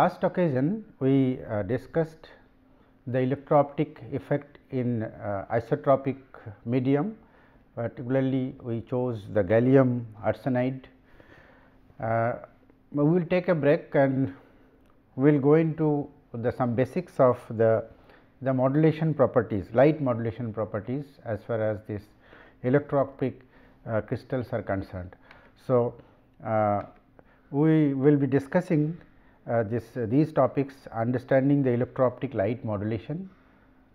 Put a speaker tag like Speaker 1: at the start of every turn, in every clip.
Speaker 1: Last occasion we uh, discussed the electro-optic effect in uh, isotropic medium particularly we chose the gallium arsenide. Uh, we will take a break and we will go into the some basics of the the modulation properties light modulation properties as far as this electro-optic uh, crystals are concerned. So, uh, we will be discussing uh, this uh, these topics understanding the electro-optic light modulation.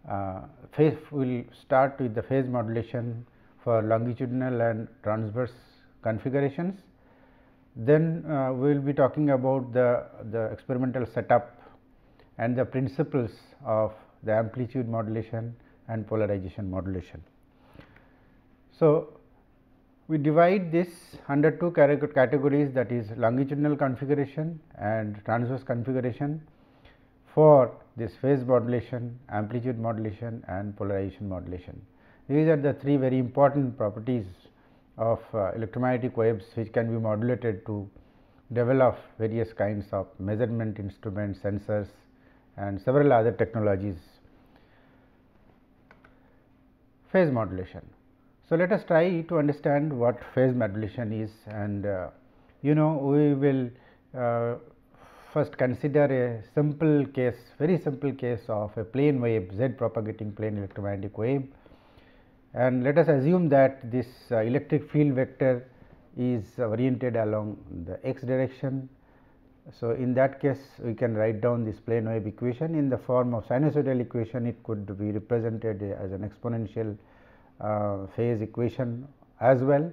Speaker 1: Uh, phase we will start with the phase modulation for longitudinal and transverse configurations. Then uh, we will be talking about the, the experimental setup and the principles of the amplitude modulation and polarization modulation. So, we divide this under two categories that is longitudinal configuration and transverse configuration for this phase modulation, amplitude modulation and polarization modulation. These are the three very important properties of uh, electromagnetic waves which can be modulated to develop various kinds of measurement instruments, sensors and several other technologies. Phase modulation. So, let us try to understand what phase modulation is and uh, you know we will uh, first consider a simple case very simple case of a plane wave z propagating plane electromagnetic wave and let us assume that this uh, electric field vector is oriented along the x direction. So, in that case we can write down this plane wave equation in the form of sinusoidal equation it could be represented as an exponential uh, phase equation as well.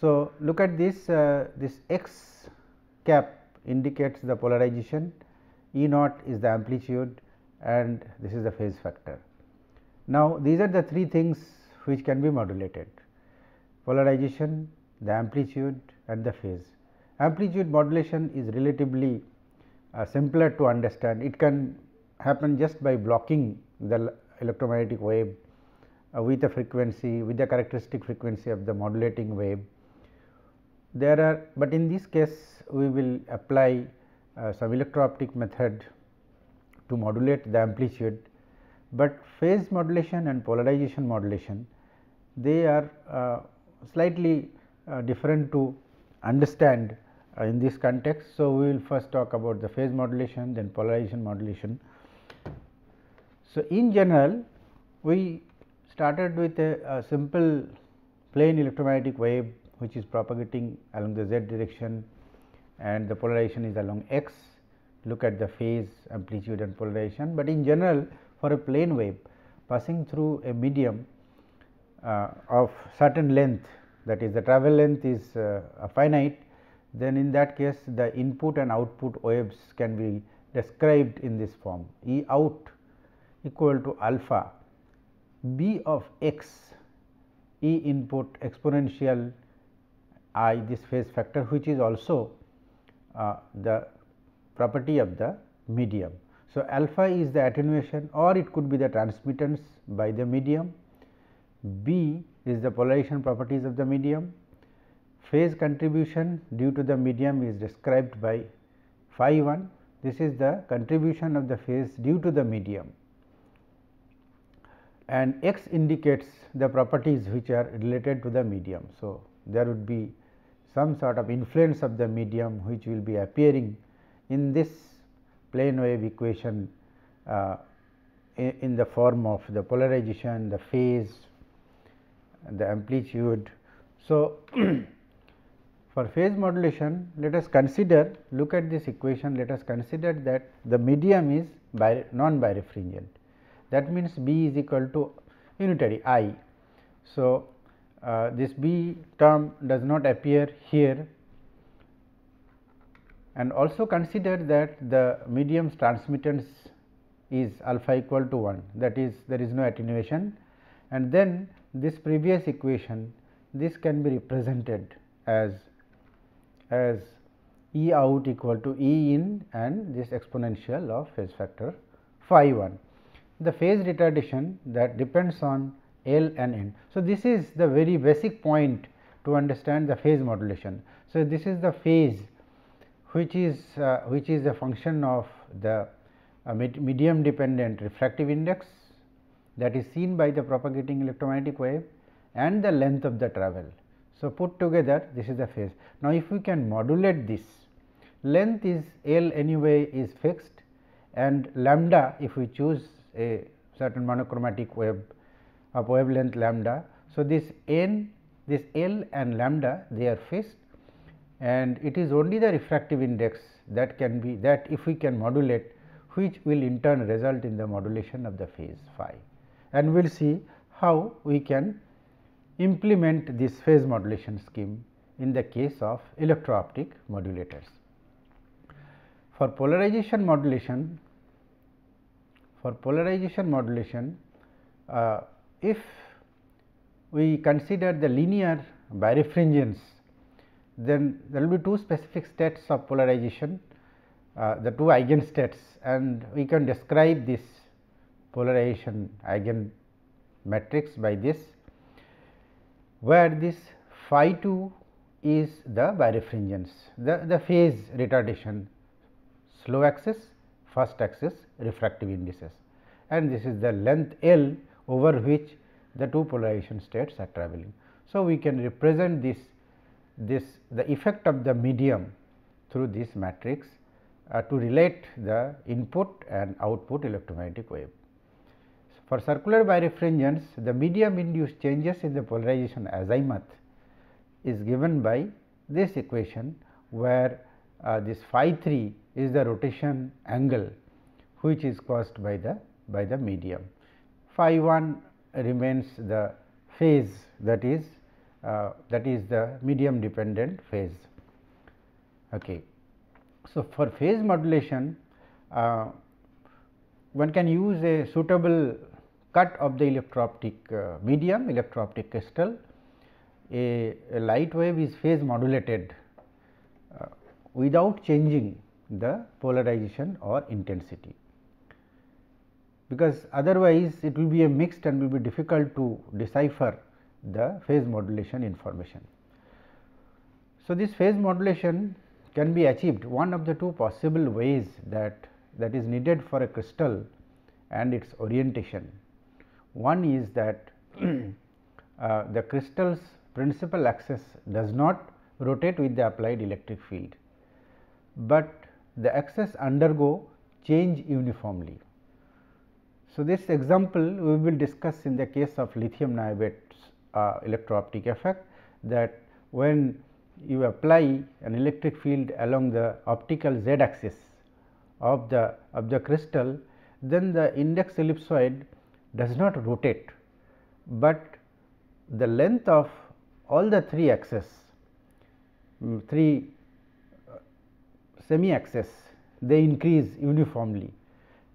Speaker 1: So, look at this uh, this x cap indicates the polarization E naught is the amplitude and this is the phase factor. Now, these are the three things which can be modulated polarization, the amplitude and the phase. Amplitude modulation is relatively uh, simpler to understand it can happen just by blocking the electromagnetic wave with a frequency with the characteristic frequency of the modulating wave. There are, but in this case we will apply uh, some electro-optic method to modulate the amplitude, but phase modulation and polarization modulation they are uh, slightly uh, different to understand uh, in this context. So, we will first talk about the phase modulation then polarization modulation. So, in general we started with a, a simple plane electromagnetic wave which is propagating along the z direction and the polarization is along x. Look at the phase amplitude and polarization, but in general for a plane wave passing through a medium uh, of certain length that is the travel length is uh, finite then in that case the input and output waves can be described in this form. E out equal to alpha b of x e input exponential i this phase factor which is also uh, the property of the medium. So, alpha is the attenuation or it could be the transmittance by the medium, b is the polarization properties of the medium, phase contribution due to the medium is described by phi 1 this is the contribution of the phase due to the medium and x indicates the properties which are related to the medium. So, there would be some sort of influence of the medium which will be appearing in this plane wave equation uh, in the form of the polarization, the phase, the amplitude. So, for phase modulation let us consider look at this equation let us consider that the medium is non birefringent that means B is equal to unitary I. So, uh, this B term does not appear here. And also consider that the medium's transmittance is alpha equal to 1 that is there is no attenuation. And then this previous equation this can be represented as as E out equal to E in and this exponential of phase factor phi 1 the phase retardation that depends on L and N. So, this is the very basic point to understand the phase modulation. So, this is the phase which is uh, which is a function of the uh, medium dependent refractive index that is seen by the propagating electromagnetic wave and the length of the travel. So, put together this is the phase. Now, if we can modulate this length is L anyway is fixed and lambda if we choose a certain monochromatic wave of wavelength lambda. So, this n this L and lambda they are fixed and it is only the refractive index that can be that if we can modulate which will in turn result in the modulation of the phase phi and we will see how we can implement this phase modulation scheme in the case of electro-optic modulators. For polarization modulation, for polarization modulation, uh, if we consider the linear birefringence, then there will be two specific states of polarization, uh, the two eigenstates and we can describe this polarization eigen matrix by this where this phi 2 is the birefringence, the, the phase retardation slow axis, fast axis refractive indices and this is the length L over which the two polarization states are traveling. So, we can represent this this the effect of the medium through this matrix uh, to relate the input and output electromagnetic wave. For circular birefringence, the medium induced changes in the polarization azimuth is given by this equation, where uh, this phi 3 is the rotation angle which is caused by the by the medium. Phi 1 remains the phase that is uh, that is the medium dependent phase. Okay. So, for phase modulation uh, one can use a suitable cut of the electro-optic uh, medium electro-optic crystal. A, a, light wave is phase modulated uh, without changing the polarization or intensity because otherwise it will be a mixed and will be difficult to decipher the phase modulation information. So, this phase modulation can be achieved one of the two possible ways that that is needed for a crystal and its orientation. One is that uh, the crystal's principal axis does not rotate with the applied electric field, but the axis undergo change uniformly. So, this example we will discuss in the case of lithium niobate uh, electro-optic effect that when you apply an electric field along the optical z axis of the of the crystal, then the index ellipsoid does not rotate, but the length of all the three axes, um, three semi axis they increase uniformly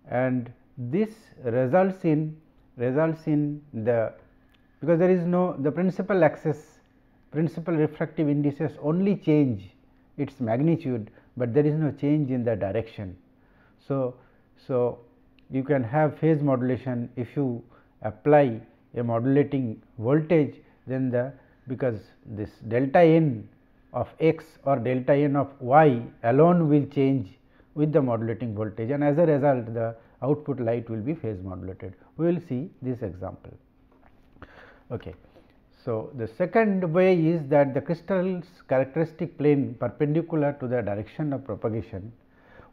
Speaker 1: and this results in results in the because there is no the principal axis principal refractive indices only change its magnitude, but there is no change in the direction. So, so you can have phase modulation if you apply a modulating voltage then the because this delta n of x or delta n of y alone will change with the modulating voltage and as a result the output light will be phase modulated. We will see this example. Okay. So, the second way is that the crystal's characteristic plane perpendicular to the direction of propagation,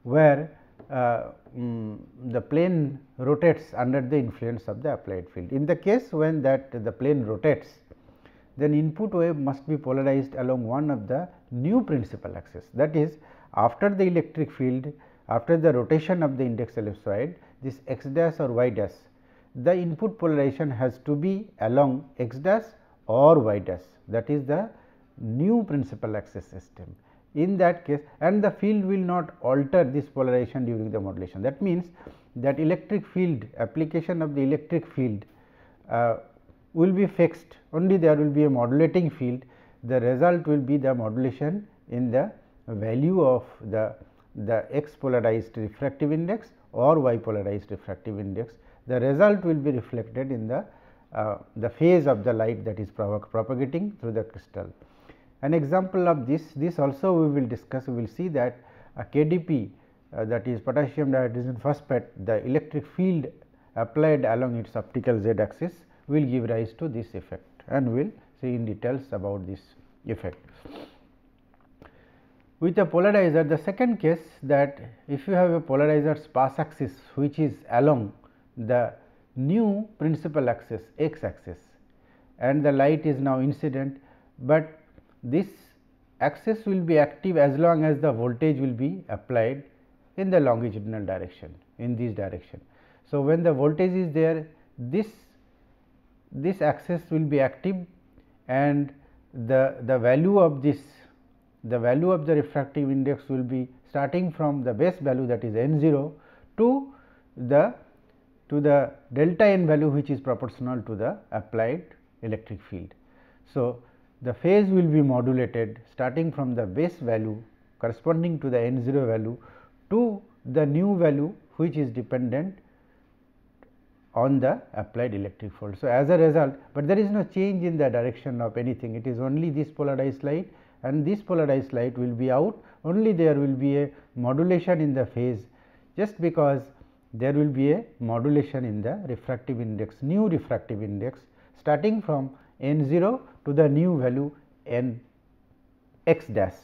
Speaker 1: where uh, um, the plane rotates under the influence of the applied field. In the case when that the plane rotates, then input wave must be polarized along one of the new principal axis. That is, after the electric field, after the rotation of the index ellipsoid, this x dash or y dash, the input polarization has to be along x dash or y dash that is the new principal axis system. In that case and the field will not alter this polarization during the modulation. That means, that electric field application of the electric field uh, will be fixed only there will be a modulating field. The result will be the modulation in the value of the the x polarized refractive index or y polarized refractive index. The result will be reflected in the uh, the phase of the light that is propagating through the crystal. An example of this, this also we will discuss, we will see that a KDP uh, that is potassium dihydrogen phosphate, the electric field applied along its optical z axis will give rise to this effect and we will see in details about this effect. With a polarizer, the second case that if you have a polarizer's pass axis which is along the new principal axis x axis and the light is now incident, but this axis will be active as long as the voltage will be applied in the longitudinal direction in this direction. So, when the voltage is there this this axis will be active and the the value of this the value of the refractive index will be starting from the base value that is n 0 to the to the delta n value which is proportional to the applied electric field. So, the phase will be modulated starting from the base value corresponding to the n 0 value to the new value which is dependent on the applied electric field. So, as a result, but there is no change in the direction of anything it is only this polarized light and this polarized light will be out only there will be a modulation in the phase just because there will be a modulation in the refractive index new refractive index starting from n 0 to the new value n x dash.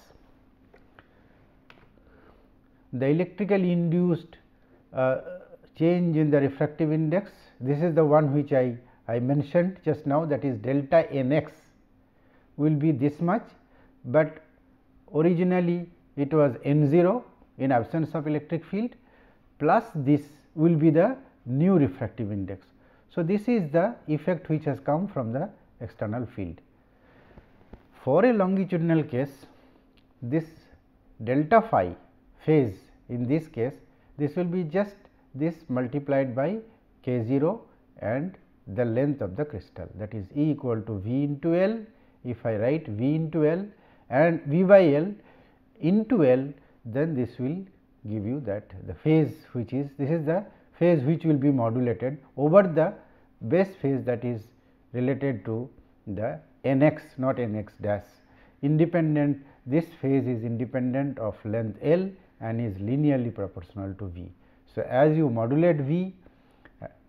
Speaker 1: The electrically induced uh, change in the refractive index this is the one which I, I mentioned just now that is delta n x will be this much, but originally it was n 0 in absence of electric field plus this will be the new refractive index. So, this is the effect which has come from the external field. For a longitudinal case, this delta phi phase in this case, this will be just this multiplied by k 0 and the length of the crystal that is E equal to V into L. If I write V into L and V by L into L, then this will give you that the phase which is this is the phase which will be modulated over the base phase that is related to the n x not n x dash independent this phase is independent of length L and is linearly proportional to V. So, as you modulate V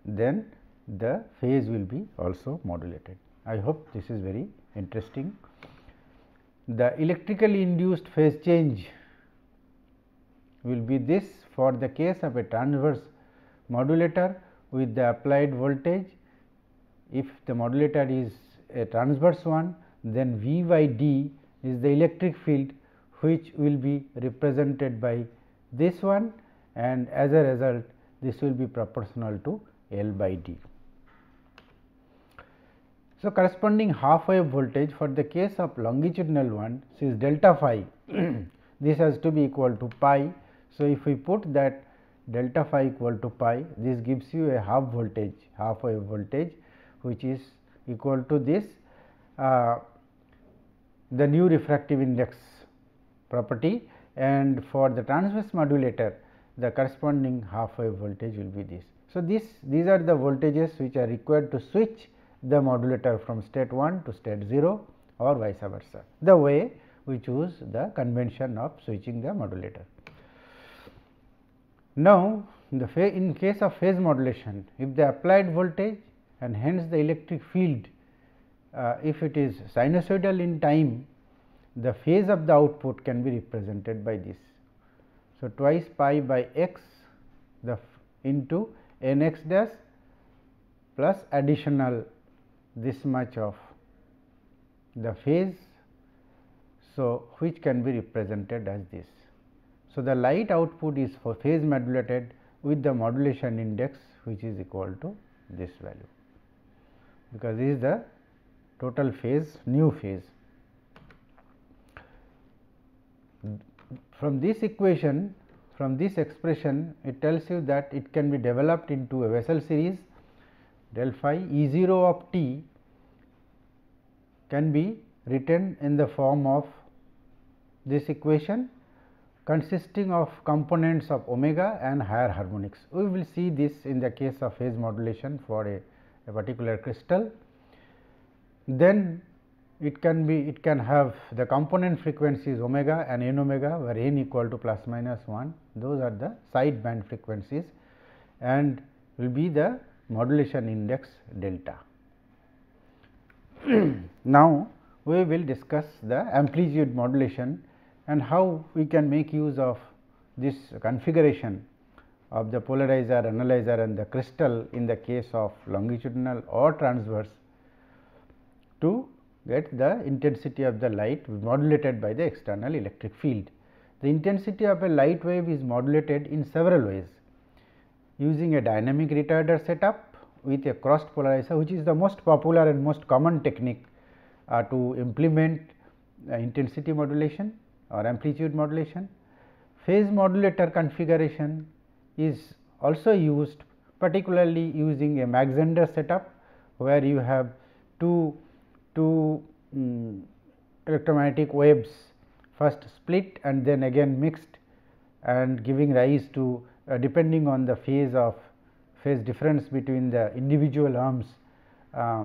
Speaker 1: then the phase will be also modulated. I hope this is very interesting. The electrically induced phase change will be this for the case of a transverse modulator with the applied voltage. If the modulator is a transverse one, then V by D is the electric field which will be represented by this one and as a result this will be proportional to L by D. So, corresponding half wave voltage for the case of longitudinal one is delta phi this has to be equal to pi. So, if we put that delta phi equal to pi this gives you a half voltage half wave voltage which is equal to this uh, the new refractive index property and for the transverse modulator the corresponding half wave voltage will be this. So, this these are the voltages which are required to switch the modulator from state 1 to state 0 or vice versa, the way we choose the convention of switching the modulator. Now, the in case of phase modulation, if the applied voltage and hence the electric field, uh, if it is sinusoidal in time, the phase of the output can be represented by this. So, twice pi by x the into n x dash plus additional this much of the phase. So, which can be represented as this. So, the light output is for phase modulated with the modulation index which is equal to this value, because this is the total phase new phase. From this equation from this expression it tells you that it can be developed into a Bessel series del phi E 0 of t can be written in the form of this equation consisting of components of omega and higher harmonics. We will see this in the case of phase modulation for a, a particular crystal. Then it can be it can have the component frequencies omega and n omega where n equal to plus minus 1 those are the side band frequencies and will be the modulation index delta. now, we will discuss the amplitude modulation and how we can make use of this configuration of the polarizer, analyzer and the crystal in the case of longitudinal or transverse to get the intensity of the light modulated by the external electric field. The intensity of a light wave is modulated in several ways using a dynamic retarder setup with a crossed polarizer which is the most popular and most common technique uh, to implement uh, intensity modulation or amplitude modulation. Phase modulator configuration is also used particularly using a Mach Zehnder setup where you have two, two um, electromagnetic waves first split and then again mixed and giving rise to uh, depending on the phase of phase difference between the individual arms uh,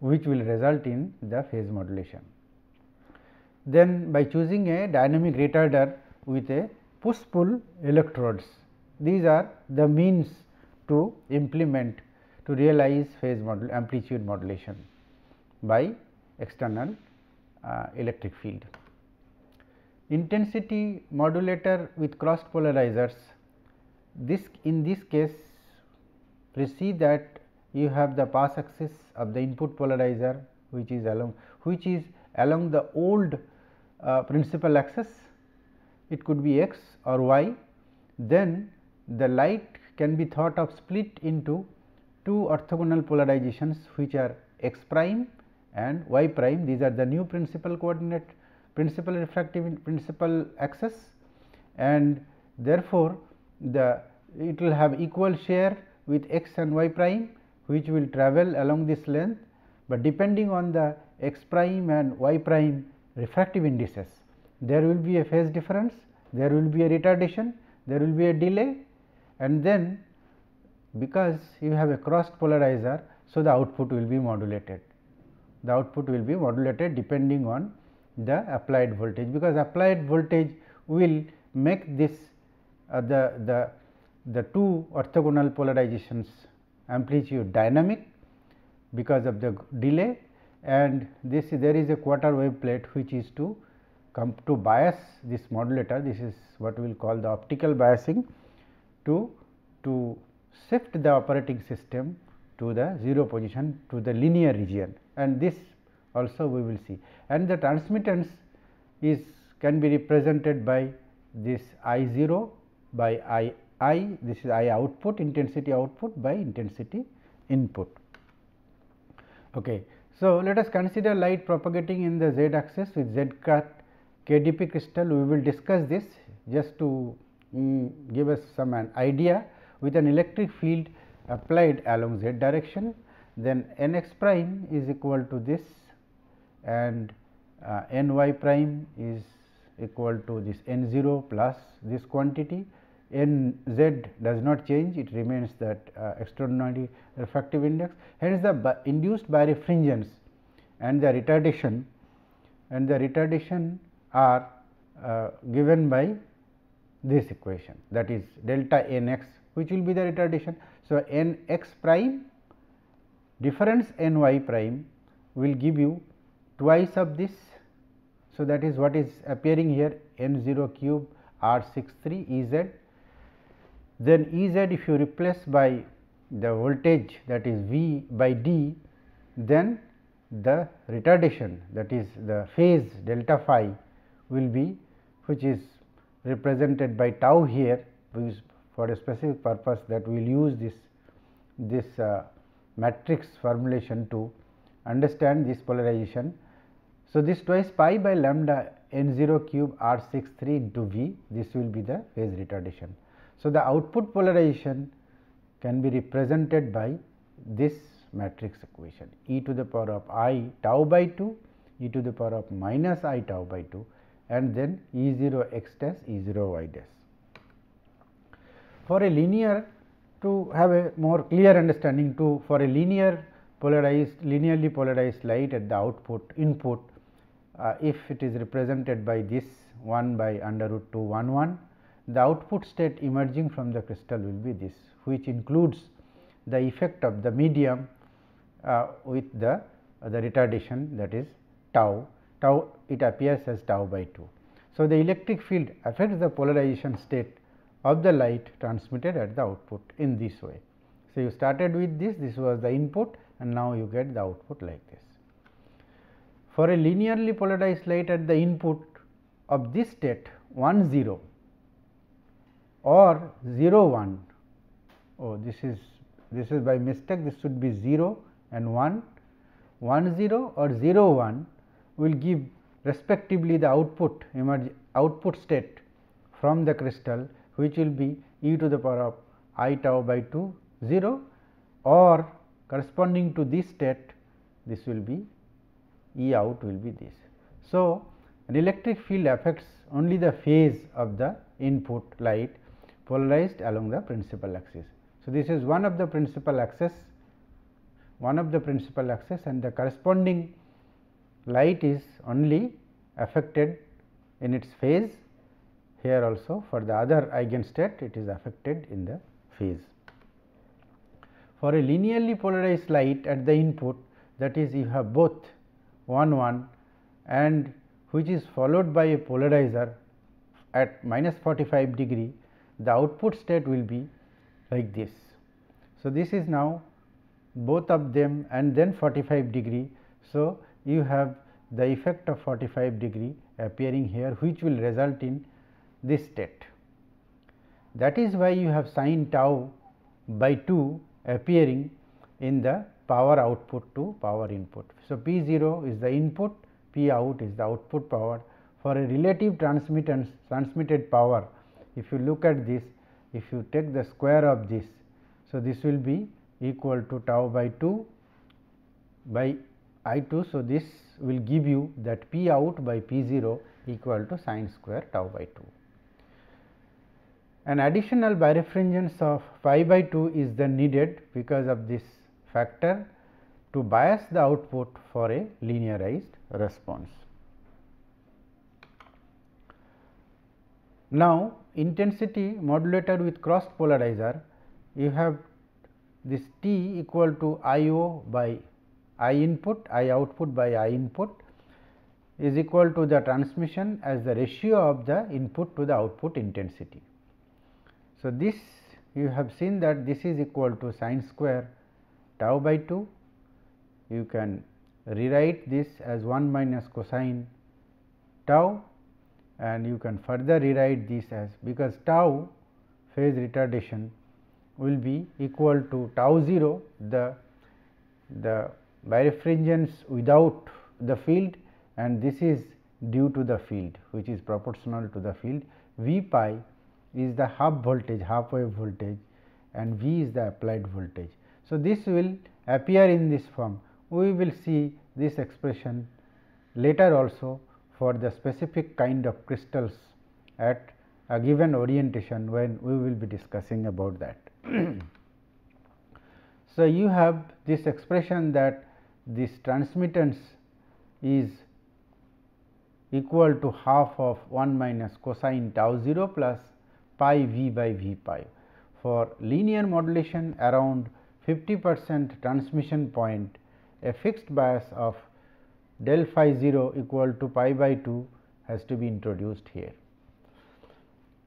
Speaker 1: which will result in the phase modulation. Then by choosing a dynamic retarder with a push pull electrodes, these are the means to implement to realize phase modul amplitude modulation by external uh, electric field. Intensity modulator with crossed polarizers. This in this case we see that you have the pass axis of the input polarizer which is along which is along the old uh, principal axis. It could be x or y. Then the light can be thought of split into two orthogonal polarizations which are x prime and y prime? These are the new principal coordinate principal refractive principal axis. And therefore the it will have equal share with x and y prime which will travel along this length, but depending on the x prime and y prime refractive indices there will be a phase difference, there will be a retardation, there will be a delay. And then because you have a crossed polarizer. So, the output will be modulated, the output will be modulated depending on the applied voltage because applied voltage will make this uh, the, the the two orthogonal polarizations amplitude dynamic because of the delay and this there is a quarter wave plate which is to come to bias this modulator. This is what we will call the optical biasing to to shift the operating system to the 0 position to the linear region and this also we will see and the transmittance is can be represented by this I 0 by I I this is I output intensity output by intensity input. Okay. So, let us consider light propagating in the z axis with z cut KDP crystal we will discuss this just to um, give us some an idea with an electric field applied along z direction then n x prime is equal to this and uh, n y prime is equal to this n 0 plus this quantity n z does not change it remains that uh, extraordinary refractive index hence the induced birefringence and the retardation and the retardation are uh, given by this equation that is delta n x which will be the retardation. So, n x prime difference n y prime will give you twice of this. So, that is what is appearing here n 0 cube r 63 E z then E z if you replace by the voltage that is V by D, then the retardation that is the phase delta phi will be which is represented by tau here for a specific purpose that we will use this this uh, matrix formulation to understand this polarization. So, this twice pi by lambda n 0 cube r 6 3 into V this will be the phase retardation. So, the output polarization can be represented by this matrix equation e to the power of i tau by 2 e to the power of minus i tau by 2 and then e 0 x dash e 0 y dash. For a linear to have a more clear understanding to for a linear polarized linearly polarized light at the output input uh, if it is represented by this 1 by under root 2 1 1 the output state emerging from the crystal will be this which includes the effect of the medium uh, with the uh, the retardation that is tau tau it appears as tau by 2. So, the electric field affects the polarization state of the light transmitted at the output in this way. So, you started with this this was the input and now you get the output like this. For a linearly polarized light at the input of this state 1 0 or 0 1 oh this is this is by mistake this should be 0 and 1 1 0 or 0 1 will give respectively the output emerge output state from the crystal which will be e to the power of i tau by 2 0 or corresponding to this state this will be E out will be this. So, an electric field affects only the phase of the input light polarized along the principal axis. So, this is one of the principal axis one of the principal axis and the corresponding light is only affected in its phase here also for the other eigenstate it is affected in the phase. For a linearly polarized light at the input that is you have both 1 1 and which is followed by a polarizer at minus 45 degree the output state will be like this. So, this is now both of them and then 45 degree. So, you have the effect of 45 degree appearing here which will result in this state. That is why you have sin tau by 2 appearing in the power output to power input. So, P 0 is the input, P out is the output power. For a relative transmittance transmitted power, if you look at this, if you take the square of this, so this will be equal to tau by 2 by I 2. So, this will give you that P out by P 0 equal to sin square tau by 2. An additional birefringence of pi by 2 is then needed because of this factor to bias the output for a linearized response. Now, intensity modulator with cross polarizer, you have this T equal to I O by I input, I output by I input is equal to the transmission as the ratio of the input to the output intensity. So, this you have seen that this is equal to sine square tau by 2 you can rewrite this as 1 minus cosine tau and you can further rewrite this as because tau phase retardation will be equal to tau 0 the the birefringence without the field and this is due to the field which is proportional to the field V pi is the half voltage half wave voltage and V is the applied voltage. So, this will appear in this form. We will see this expression later also for the specific kind of crystals at a given orientation when we will be discussing about that. so, you have this expression that this transmittance is equal to half of 1 minus cosine tau 0 plus pi v by v pi. For linear modulation around 50 percent transmission point a fixed bias of del phi 0 equal to pi by 2 has to be introduced here.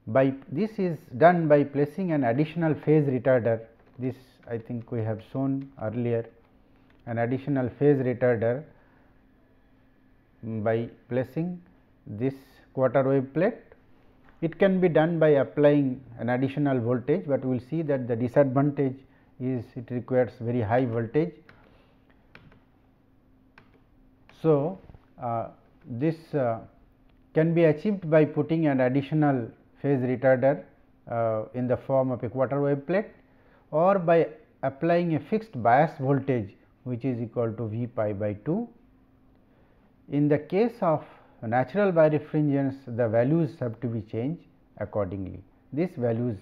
Speaker 1: By this is done by placing an additional phase retarder this I think we have shown earlier an additional phase retarder by placing this quarter wave plate. It can be done by applying an additional voltage, but we will see that the disadvantage is it requires very high voltage. So, uh, this uh, can be achieved by putting an additional phase retarder uh, in the form of a quarter wave plate or by applying a fixed bias voltage which is equal to V pi by 2. In the case of natural birefringence the values have to be changed accordingly. These values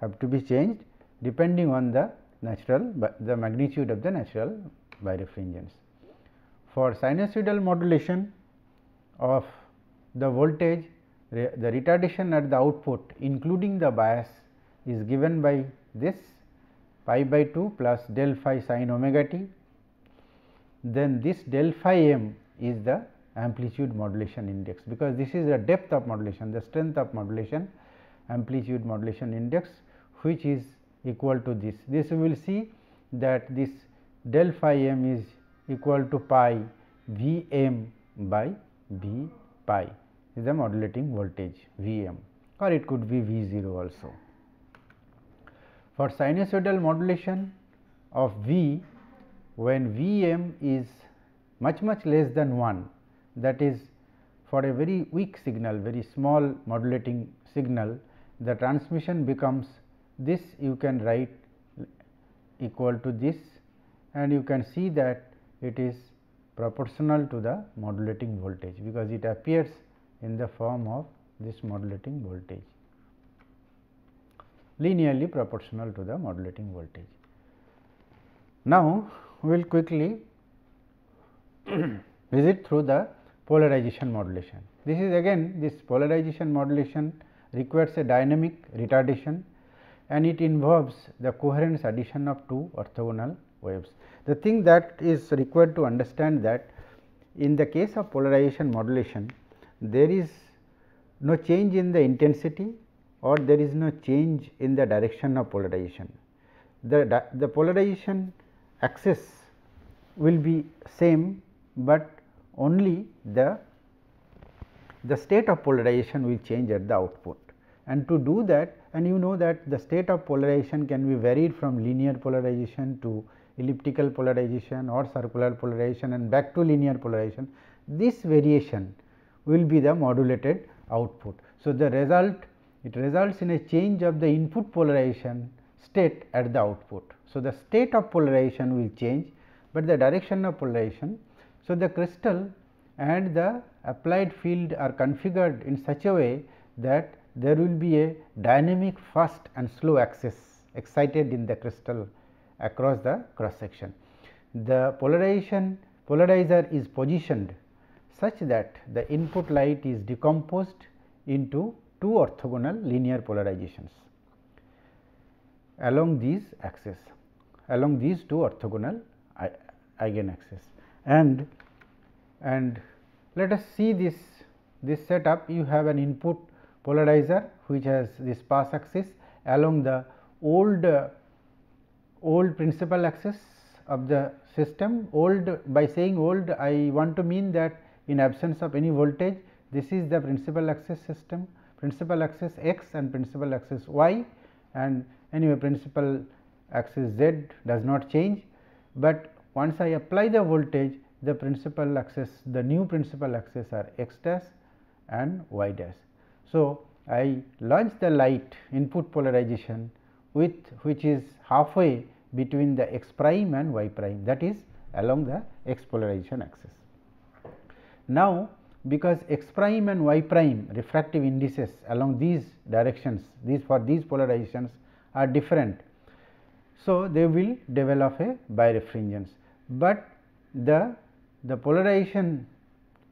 Speaker 1: have to be changed depending on the natural the magnitude of the natural birefringence. For sinusoidal modulation of the voltage the retardation at the output including the bias is given by this pi by 2 plus del phi sin omega t. Then this del phi m is the amplitude modulation index, because this is the depth of modulation, the strength of modulation amplitude modulation index which is equal to this. This we will see that this del phi m is equal to pi V m by V pi is the modulating voltage V m or it could be V 0 also. For sinusoidal modulation of V when V m is much much less than 1 that is for a very weak signal very small modulating signal the transmission becomes this you can write equal to this and you can see that it is proportional to the modulating voltage because it appears in the form of this modulating voltage linearly proportional to the modulating voltage. Now, we will quickly visit through the polarization modulation. This is again this polarization modulation requires a dynamic retardation and it involves the coherence addition of two orthogonal waves. The thing that is required to understand that in the case of polarization modulation there is no change in the intensity or there is no change in the direction of polarization. The, the polarization axis will be same, but only the the state of polarization will change at the output and to do that and you know that the state of polarization can be varied from linear polarization to elliptical polarization or circular polarization and back to linear polarization. This variation will be the modulated output. So, the result it results in a change of the input polarization state at the output. So, the state of polarization will change, but the direction of polarization. So, the crystal and the applied field are configured in such a way that there will be a dynamic fast and slow axis excited in the crystal across the cross section. The polarization polarizer is positioned such that the input light is decomposed into two orthogonal linear polarizations along these axes along these two orthogonal uh, eigen axes and and let us see this this setup. You have an input polarizer which has this pass axis along the old uh, old principal axis of the system. Old by saying old I want to mean that in absence of any voltage this is the principal axis system principal axis x and principal axis y. And anyway principal axis z does not change, but once I apply the voltage the principal axis the new principal axis are x dash and y dash. So, I launch the light input polarization with which is halfway between the x prime and y prime that is along the x polarization axis. Now, because x prime and y prime refractive indices along these directions these for these polarizations are different. So, they will develop a birefringence, but the the polarization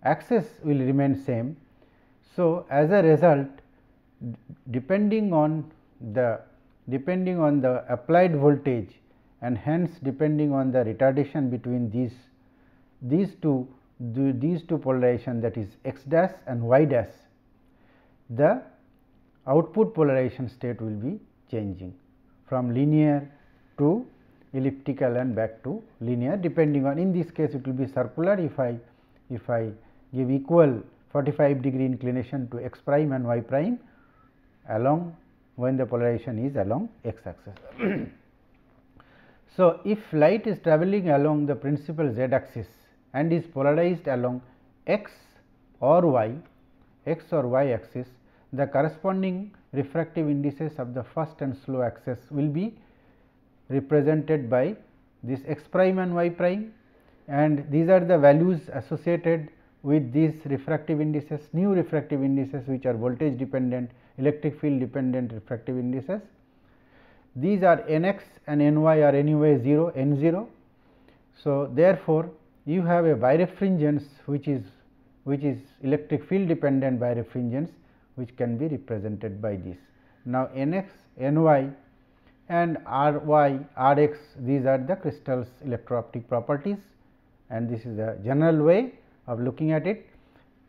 Speaker 1: axis will remain same. So, as a result depending on the depending on the applied voltage and hence depending on the retardation between these these two the, these two polarization that is x dash and y dash the output polarization state will be changing from linear to elliptical and back to linear depending on in this case it will be circular if I if I give equal 45 degree inclination to x prime and y prime along when the polarization is along x axis. so, if light is travelling along the principal z axis and is polarized along x or y, x or y axis, the corresponding refractive indices of the fast and slow axis will be represented by this x prime and y prime and these are the values associated with these refractive indices, new refractive indices which are voltage dependent, electric field dependent refractive indices. these are n x and n y are anyway 0 n 0. So, therefore, you have a birefringence which is which is electric field dependent birefringence which can be represented by this. Now, n x, n y and r y, r x these are the crystals electro-optic properties and this is the general way of looking at it.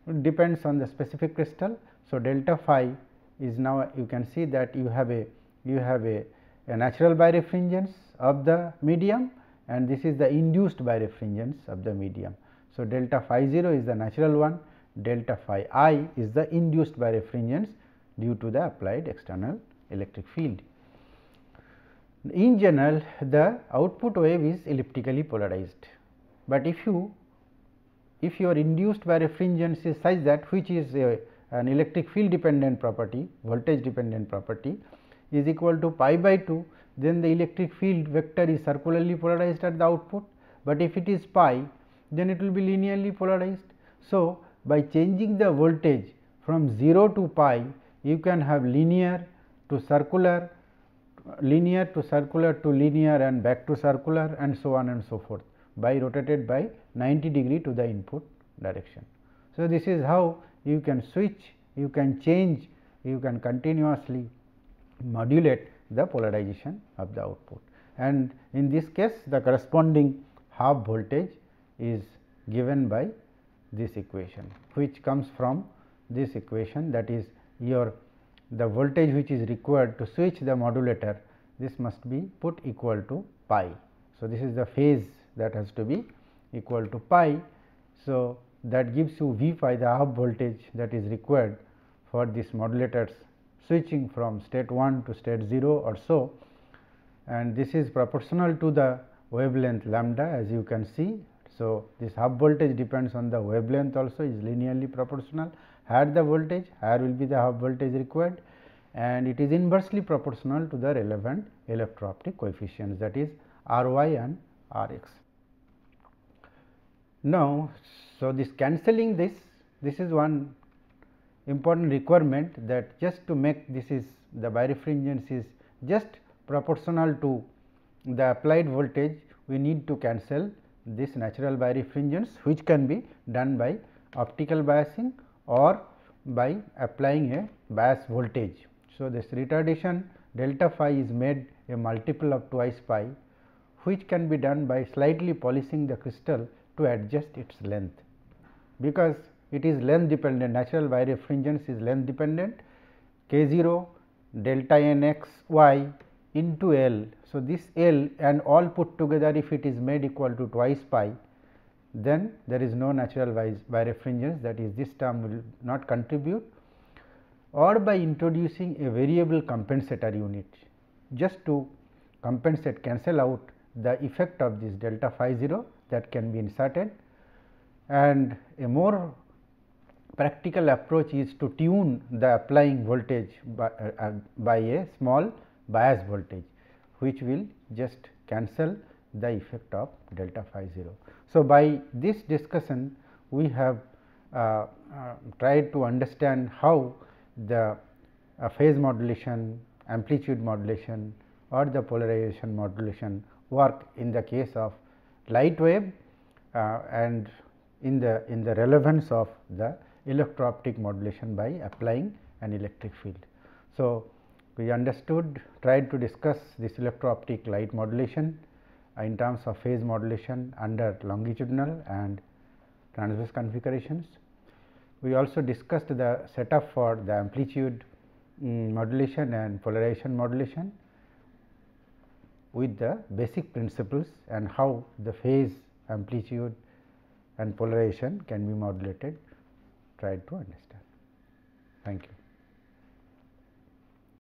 Speaker 1: it depends on the specific crystal. So, delta phi is now you can see that you have a you have a, a natural birefringence of the medium and this is the induced birefringence of the medium. So, delta phi 0 is the natural one, delta phi i is the induced birefringence due to the applied external electric field. In general, the output wave is elliptically polarized, but if you if your induced birefringence is such that which is a, an electric field dependent property, voltage dependent property is equal to pi by 2, then the electric field vector is circularly polarized at the output, but if it is pi then it will be linearly polarized. So, by changing the voltage from 0 to pi you can have linear to circular, linear to circular to linear and back to circular and so on and so forth by rotated by 90 degree to the input direction. So, this is how you can switch, you can change, you can continuously modulate the polarization of the output and in this case the corresponding half voltage is given by this equation which comes from this equation that is your the voltage which is required to switch the modulator this must be put equal to pi. So, this is the phase that has to be equal to pi. So, that gives you V pi the half voltage that is required for this modulators switching from state 1 to state 0 or so and this is proportional to the wavelength lambda as you can see. So, this half voltage depends on the wavelength also is linearly proportional higher the voltage higher will be the voltage required and it is inversely proportional to the relevant electro optic coefficients that is R y and R x. Now, so this cancelling this this is one important requirement that just to make this is the birefringence is just proportional to the applied voltage we need to cancel this natural birefringence which can be done by optical biasing or by applying a bias voltage. So, this retardation delta phi is made a multiple of twice pi which can be done by slightly polishing the crystal to adjust its length. Because it is length dependent natural birefringence is length dependent k 0 delta n x y into L. So, this L and all put together if it is made equal to twice pi then there is no natural birefringence that is this term will not contribute or by introducing a variable compensator unit just to compensate cancel out the effect of this delta phi 0 that can be inserted and a more practical approach is to tune the applying voltage by, uh, uh, by a small bias voltage which will just cancel the effect of delta phi 0. So, by this discussion we have uh, uh, tried to understand how the uh, phase modulation, amplitude modulation or the polarization modulation work in the case of light wave uh, and in the in the relevance of the electro-optic modulation by applying an electric field. So, we understood tried to discuss this electro-optic light modulation in terms of phase modulation under longitudinal and transverse configurations. We also discussed the setup for the amplitude um, modulation and polarization modulation with the basic principles and how the phase amplitude and polarization can be modulated tried to understand. Thank you.